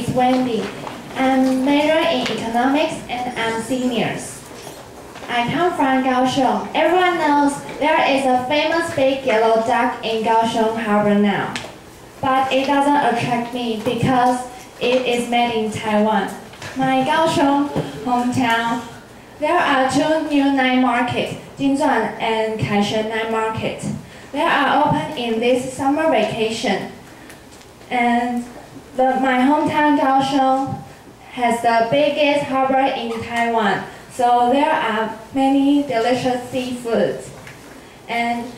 is Wendy. I'm major in economics and I'm seniors. I come from Kaohsiung. Everyone knows there is a famous big yellow duck in Kaohsiung Harbor now. But it doesn't attract me because it is made in Taiwan. My Kaohsiung hometown, there are two new night markets, Jinzuan and Kaishan Night Market. They are open in this summer vacation. And the, my hometown Kaohsiung has the biggest harbor in Taiwan. So there are many delicious seafoods. And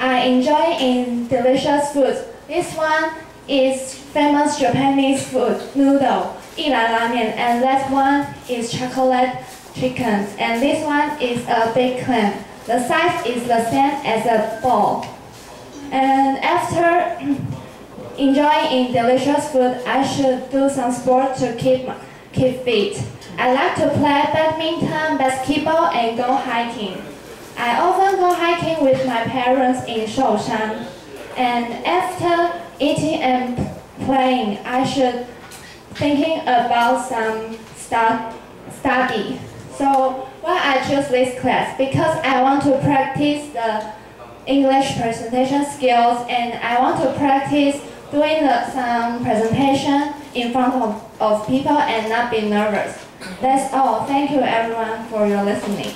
I enjoy in delicious foods. This one is famous Japanese food, noodle, ilan ramen, and that one is chocolate chicken, and this one is a big clam. The size is the same as a ball. And after enjoying delicious food, I should do some sport to keep keep fit. I like to play badminton, basketball, and go hiking. I often go hiking with my parents in Shoushan. And after eating and playing, I should thinking about some stu study. So why I choose this class? Because I want to practice the English presentation skills and I want to practice doing the, some presentation in front of, of people and not be nervous. That's all. Thank you everyone for your listening.